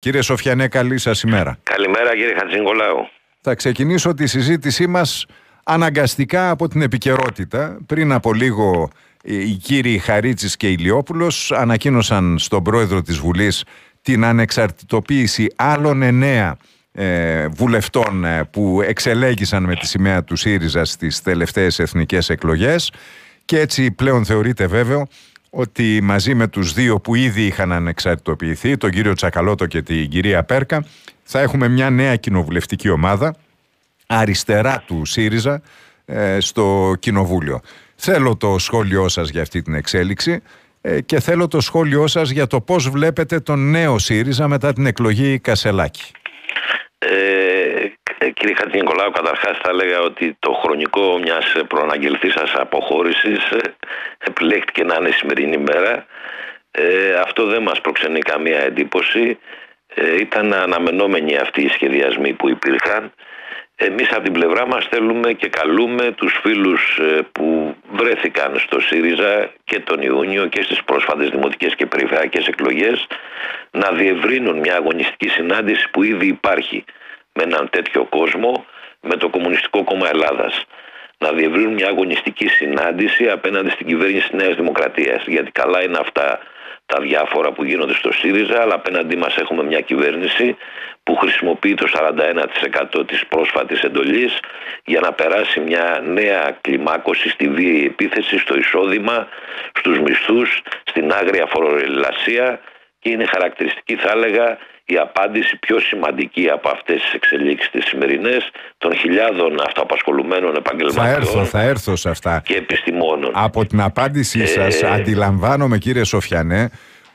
Κύριε Σοφιανέ, καλή σας ημέρα. Καλημέρα κύριε Χατζηνικολάου. Θα ξεκινήσω τη συζήτησή μας αναγκαστικά από την επικαιρότητα. Πριν από λίγο οι κύριοι Χαρίτσης και Ηλιόπουλος ανακοίνωσαν στον πρόεδρο της Βουλής την ανεξαρτητοποίηση άλλων εννέα ε, βουλευτών ε, που εξελέγησαν με τη σημαία του ΣΥΡΙΖΑ στις τελευταίες εθνικές εκλογές και έτσι πλέον θεωρείται βέβαιο ότι μαζί με τους δύο που ήδη είχαν ανεξαρτητοποιηθεί, τον κύριο Τσακαλώτο και την κυρία Πέρκα, θα έχουμε μια νέα κοινοβουλευτική ομάδα αριστερά του ΣΥΡΙΖΑ ε, στο Κοινοβούλιο. Θέλω το σχόλιο σας για αυτή την εξέλιξη ε, και θέλω το σχόλιο σας για το πώς βλέπετε τον νέο ΣΥΡΙΖΑ μετά την εκλογή Κασελάκη. Ε, κύριε Χατζηνικολάου, καταρχάς θα έλεγα ότι το χρονικό μιας προαναγγελθής σας αποχώρησης ε, επιλέχθηκε να είναι η σημερινή μέρα. Ε, αυτό δεν μας προξενεί καμία εντύπωση. Ε, ήταν αναμενόμενοι αυτοί οι σχεδιασμοί που υπήρχαν. Εμείς από την πλευρά μας θέλουμε και καλούμε τους φίλους ε, που βρέθηκαν στο ΣΥΡΙΖΑ και τον Ιούνιο και στις πρόσφατες δημοτικές και περιφερειακές εκλογές να διευρύνουν μια αγωνιστική συνάντηση που ήδη υπάρχει με έναν τέτοιο κόσμο με το Κομμουνιστικό Κόμμα Ελλάδας. Να διευρύνουν μια αγωνιστική συνάντηση απέναντι στην κυβέρνηση της Νέας Δημοκρατίας. Γιατί καλά είναι αυτά τα διάφορα που γίνονται στο ΣΥΡΙΖΑ, αλλά απέναντί μας έχουμε μια κυβέρνηση που χρησιμοποιεί το 41% της πρόσφατης εντολής για να περάσει μια νέα κλιμάκωση στη βίαιη επίθεση, στο εισόδημα, στους μισθούς, στην άγρια φοροελασία και είναι χαρακτηριστική θα έλεγα η απάντηση πιο σημαντική από αυτές τις εξελίξεις τις σημερινές των χιλιάδων αυτοαπασχολουμένων επαγγελματιών θα έρθω, θα έρθω σε αυτά. και επιστημόνων. Από την απάντησή σας ε... αντιλαμβάνομαι κύριε Σοφιανέ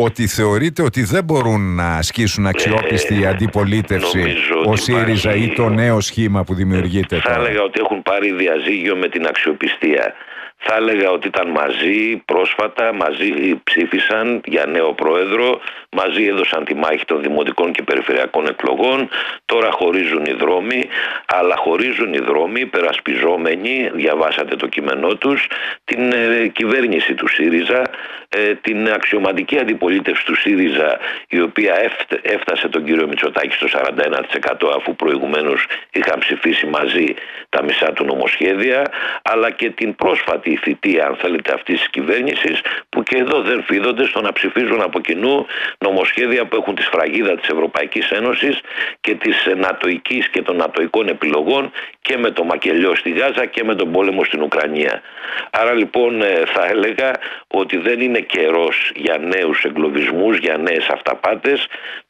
ότι θεωρείτε ότι δεν μπορούν να ασκήσουν αξιόπιστη ε, αντιπολίτευση ο ΣΥΡΙΖΑ ή το νέο σχήμα που δημιουργείται Θα έλεγα ότι έχουν πάρει διαζύγιο με την αξιοπιστία. Θα έλεγα ότι ήταν μαζί πρόσφατα, μαζί ψήφισαν για νέο πρόεδρο, μαζί έδωσαν τη μάχη των δημοτικών και περιφερειακών εκλογών, τώρα χωρίζουν οι δρόμοι, αλλά χωρίζουν οι δρόμοι περασπιζόμενοι, διαβάσατε το κείμενό τους, την ε, κυβέρνηση του ΣΥΡΙΖΑ, ε, την αξιωματική αντιπολίτευση του ΣΥΡΙΖΑ, η οποία έφτασε τον κύριο Μητσοτάκη στο 41% αφού προηγουμένως είχαν ψηφίσει μαζί τα μισά του νομοσχέδια, αλλά και την πρόσφατη η θητεία αν θέλετε αυτής της κυβέρνησης που και εδώ δεν φίδονται στο να ψηφίζουν από κοινού νομοσχέδια που έχουν τη σφραγίδα της Ευρωπαϊκής Ένωσης και της νατοικής και των νατοικών επιλογών και με το μακελιό στη Γάζα και με τον πόλεμο στην Ουκρανία. Άρα λοιπόν ε, θα έλεγα ότι δεν είναι καιρός για νέους εγκλωβισμούς, για νέες αυταπάτες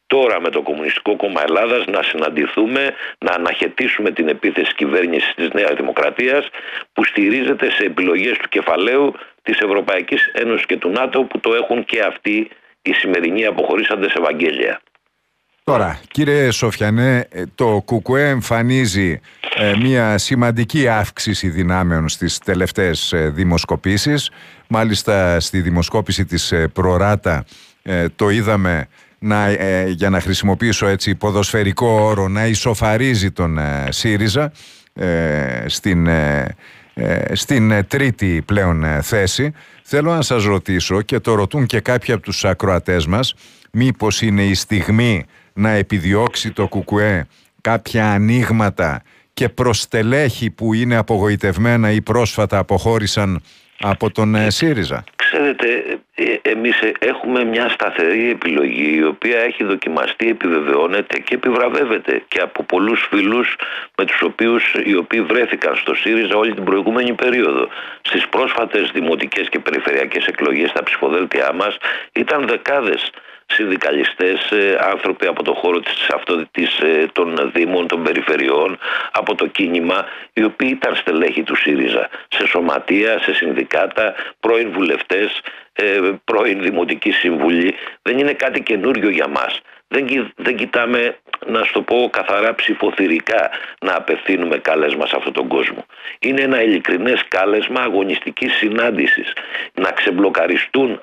τώρα με το Κομμουνιστικό Κόμμα Ελλάδας να συναντηθούμε, να αναχαιτήσουμε την επίθεση κυβέρνησης της Νέας Δημοκρατίας που στηρίζεται σε επιλογές του κεφαλαίου της Ευρωπαϊκής Ένωσης και του ΝΑΤΟ που το έχουν και αυτοί οι σημερινοί αποχωρήσαντες Ευαγγέλια. Τώρα, κύριε Σοφιανέ, το ΚΚΕ εμφανίζει ε, μια σημαντική αύξηση δυνάμεων στις τελευταίες ε, δημοσκοπήσεις. Μάλιστα στη δημοσκόπηση της ε, Προράτα το είδαμε να, ε, για να χρησιμοποιήσω έτσι ποδοσφαιρικό όρο να ισοφαρίζει τον ε, ΣΥΡΙΖΑ ε, στην, στην τρίτη πλέον θέση. Θέλω να σας ρωτήσω και το ρωτούν και κάποιοι από τους ακροατές μας μήπως είναι η στιγμή να επιδιώξει το ΚΚΕ κάποια ανοίγματα και προστελέχη που είναι απογοητευμένα ή πρόσφατα αποχώρησαν από τον ΣΥΡΙΖΑ. Ξέρετε, ε, εμείς ε, έχουμε μια σταθερή επιλογή η οποία έχει δοκιμαστεί, επιβεβαιώνεται και επιβραβεύεται και από πολλούς φίλους με τους οποίους οι οποίοι βρέθηκαν στο ΣΥΡΙΖΑ όλη την προηγούμενη περίοδο. Στις πρόσφατες δημοτικές και περιφερειακές εκλογές στα ψηφοδέλτια μας ήταν δεκάδες συνδικαλιστές, ε, άνθρωποι από το χώρο της, αυτό, της, ε, των δήμων, των περιφερειών, από το κίνημα, οι οποίοι ήταν στελέχοι του ΣΥΡΙΖΑ, σε σωματεία, σε συνδικάτα, πρώην βουλευτές, ε, πρώην δημοτική συμβουλή. Δεν είναι κάτι καινούριο για μας. Δεν, δεν κοιτάμε, να σου το πω καθαρά ψηφοθυρικά, να απευθύνουμε κάλεσμα σε αυτόν τον κόσμο. Είναι ένα ειλικρινές κάλεσμα αγωνιστικής συνάντησης. Να ξεμπλοκαριστούν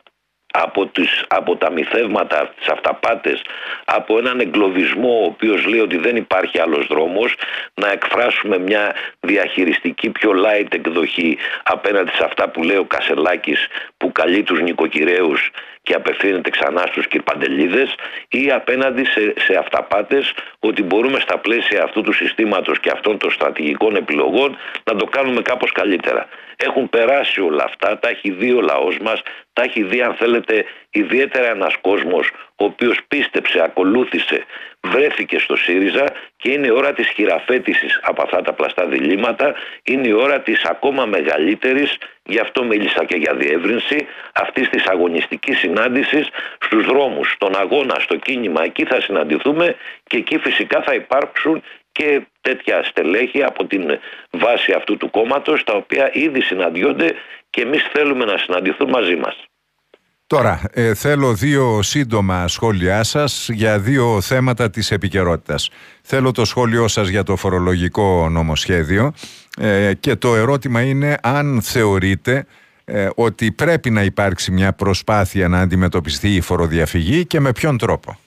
από, τις, από τα μυθεύματα, τις αυταπάτες, από έναν εγκλωβισμό ο οποίος λέει ότι δεν υπάρχει άλλος δρόμος, να εκφράσουμε μια διαχειριστική πιο light εκδοχή απέναντι σε αυτά που λέει ο Κασελάκης που καλεί τους νοικοκυρέους και απευθύνεται ξανά στους κυρπαντελίδες ή απέναντι σε, σε αυταπάτες ότι μπορούμε στα πλαίσια αυτού του συστήματος και αυτών των στρατηγικών επιλογών να το κάνουμε κάπως καλύτερα. Έχουν περάσει όλα αυτά, τα έχει δει ο λαός μας, τα έχει δει αν θέλετε ιδιαίτερα ένας κόσμος ο οποίος πίστεψε, ακολούθησε, βρέθηκε στο ΣΥΡΙΖΑ και είναι η ώρα της χειραφέτησης από αυτά τα πλαστά διλήμματα, είναι η ώρα της ακόμα μεγαλύτερης, γι' αυτό μίλησα και για διεύρυνση, αυτής της αγωνιστικής συνάντησης στους δρόμους, στον αγώνα, στο κίνημα, εκεί θα συναντηθούμε και εκεί φυσικά θα υπάρξουν και τέτοια στελέχη από την βάση αυτού του κόμματος τα οποία ήδη συναντιόνται και εμείς θέλουμε να συναντηθούν μαζί μας. Τώρα, ε, θέλω δύο σύντομα σχόλιά σας για δύο θέματα της επικαιρότητας. Θέλω το σχόλιο σας για το φορολογικό νομοσχέδιο ε, και το ερώτημα είναι αν θεωρείτε ε, ότι πρέπει να υπάρξει μια προσπάθεια να αντιμετωπιστεί η φοροδιαφυγή και με ποιον τρόπο.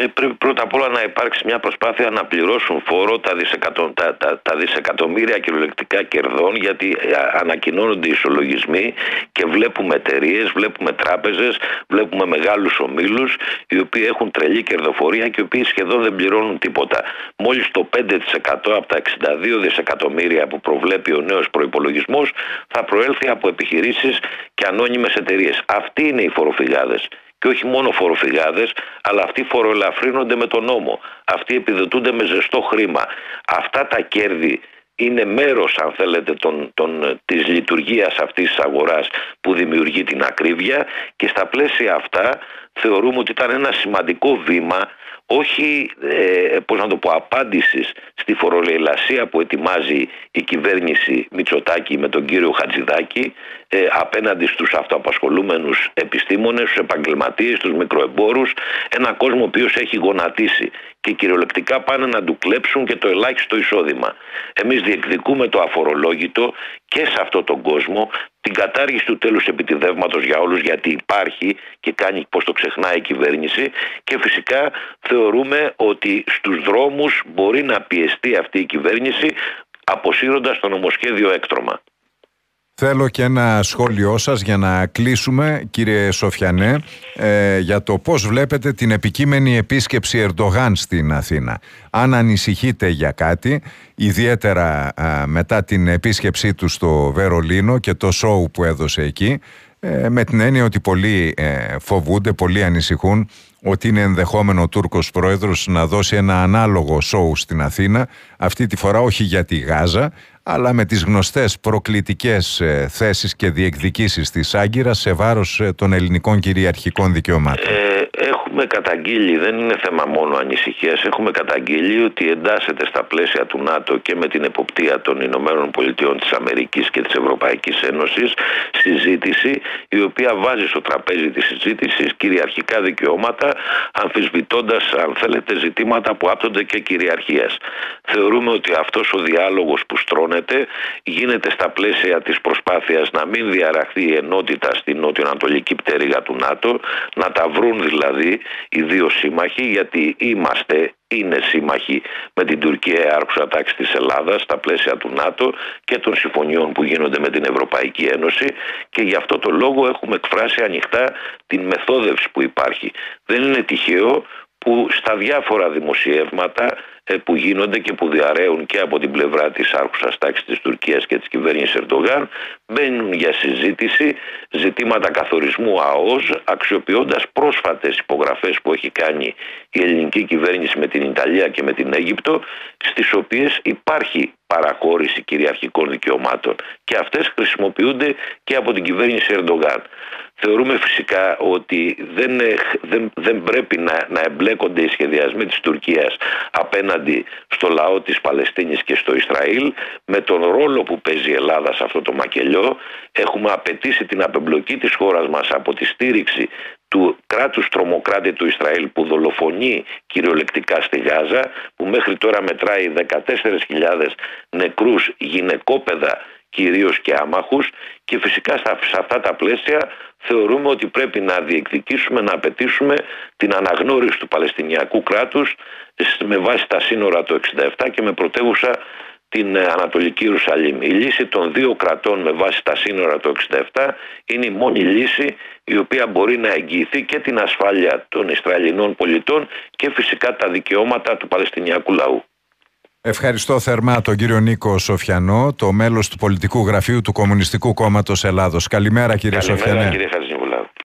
Ε, πρέπει πρώτα απ' όλα να υπάρξει μια προσπάθεια να πληρώσουν φόρο τα, δισεκατο, τα, τα, τα δισεκατομμύρια κυριολεκτικά κερδών γιατί ε, ανακοινώνονται οι ισολογισμοί και βλέπουμε εταιρείες, βλέπουμε τράπεζες, βλέπουμε μεγάλους ομίλους οι οποίοι έχουν τρελή κερδοφορία και οι οποίοι σχεδόν δεν πληρώνουν τίποτα. Μόλις το 5% από τα 62 δισεκατομμύρια που προβλέπει ο νέος προϋπολογισμός θα προέλθει από επιχειρήσεις και ανώνυμες εταιρείες. Αυτοί είναι οι φοροφυγάδες και όχι μόνο φοροφυγάδες, αλλά αυτοί φοροελαφρύνονται με τον νόμο. Αυτοί επιδοτούνται με ζεστό χρήμα. Αυτά τα κέρδη είναι μέρος αν θέλετε των, των, της λειτουργίας αυτής της αγοράς που δημιουργεί την ακρίβεια και στα πλαίσια αυτά θεωρούμε ότι ήταν ένα σημαντικό βήμα όχι ε, πώς να το πω απάντησης στη φορολελασία που ετοιμάζει η κυβέρνηση Μητσοτάκη με τον κύριο Χατζηδάκη ε, απέναντι στους αυτοαπασχολούμενους επιστήμονες, στους επαγγελματίες, στους μικροεμπόρους ένα κόσμο ο οποίος έχει γονατίσει και κυριολεκτικά πάνε να του κλέψουν και το ελάχιστο εισόδημα. Εμείς διεκδικούμε το αφορολόγητο και σε αυτόν τον κόσμο την κατάργηση του τέλους επιτιδεύματος για όλους γιατί υπάρχει και κάνει πως το ξεχνάει η κυβέρνηση και φυσικά θεωρούμε ότι στους δρόμους μπορεί να πιεστεί αυτή η κυβέρνηση αποσύροντας το νομοσχέδιο έκτρωμα. Θέλω και ένα σχόλιο σας για να κλείσουμε κύριε Σοφιανέ ε, για το πώς βλέπετε την επικείμενη επίσκεψη Ερντογάν στην Αθήνα. Αν ανησυχείτε για κάτι, ιδιαίτερα μετά την επίσκεψή του στο Βερολίνο και το σοου που έδωσε εκεί, ε, με την έννοια ότι πολλοί ε, φοβούνται, πολλοί ανησυχούν ότι είναι ενδεχόμενο ο Τούρκος πρόεδρος να δώσει ένα ανάλογο σοου στην Αθήνα, αυτή τη φορά όχι για τη Γάζα, αλλά με τις γνωστές προκλητικές ε, θέσεις και διεκδικήσεις της Άγκυρας σε βάρος ε, των ελληνικών κυριαρχικών δικαιωμάτων. Ε, έχουμε καταγγείλει, δεν είναι θέμα μόνο ανησυχίας, έχουμε καταγγείλει ότι εντάσσεται στα πλαίσια του ΝΑΤΟ και με την εποπτεία των Ηνωμένων Πολιτειών της Αμερικής και της Ευρωπαϊκής Ένωσης συζήτηση η οποία βάζει στο τραπέζι της συζήτησης κυριαρχικά δικαιώματα αμφισβητώντας αν θέλετε ζητήματα που άπτονται και κυριαρχίας. Θεωρούμε ότι αυτός ο διάλογος που στρώνεται γίνεται στα πλαίσια της προσπάθειας να μην διαραχθεί η ενότητα στην νότιο-ανατολική πτέρυγα του ΝΑΤΟ, να τα βρουν δηλαδή οι δύο σύμμαχοι γιατί είμαστε είναι σύμμαχοι με την Τουρκία άρχουσα τάξη της Ελλάδας στα πλαίσια του ΝΑΤΟ και των συμφωνιών που γίνονται με την Ευρωπαϊκή Ένωση και γι' αυτό το λόγο έχουμε εκφράσει ανοιχτά την μεθόδευση που υπάρχει. Δεν είναι τυχαίο που στα διάφορα δημοσιεύματα ε, που γίνονται και που διαραίουν και από την πλευρά της άρχουσας τάξης της Τουρκίας και της κυβέρνησης Ερντογάν μπαίνουν για συζήτηση ζητήματα καθορισμού ΑΟΣ αξιοποιώντας πρόσφατες υπογραφές που έχει κάνει η ελληνική κυβέρνηση με την Ιταλία και με την Αίγυπτο στις οποίες υπάρχει παραχώρηση κυριαρχικών δικαιωμάτων και αυτές χρησιμοποιούνται και από την κυβέρνηση Ερντογάν. Θεωρούμε φυσικά ότι δεν, δεν, δεν πρέπει να, να εμπλέκονται οι σχεδιασμοί της Τουρκίας απέναντι στο λαό της Παλαιστίνης και στο Ισραήλ με τον ρόλο που παίζει η Ελλάδα σε αυτό το μακελιό. Έχουμε απαιτήσει την απεμπλοκή της χώρας μας από τη στήριξη του κράτους τρομοκράτη του Ισραήλ που δολοφονεί κυριολεκτικά στη Γάζα που μέχρι τώρα μετράει 14.000 νεκρούς γυναικόπαιδα κυρίως και άμαχους και φυσικά σε αυτά τα πλαίσια θεωρούμε ότι πρέπει να διεκδικήσουμε, να απαιτήσουμε την αναγνώριση του Παλαιστινιακού κράτους με βάση τα σύνορα το 67 και με πρωτεύουσα την ε, Ανατολική Ιερουσαλήμ. Η λύση των δύο κρατών με βάση τα σύνορα το 67 είναι η μόνη λύση η οποία μπορεί να εγγυηθεί και την ασφάλεια των Ισραηλινών πολιτών και φυσικά τα δικαιώματα του Παλαιστινιακού λαού. Ευχαριστώ θερμά τον κύριο Νίκο Σοφιανό, το μέλος του πολιτικού γραφείου του Κομμουνιστικού Κόμματος Ελλάδος. Καλημέρα κύριε Καλημέρα, Σοφιανέ. Κύριε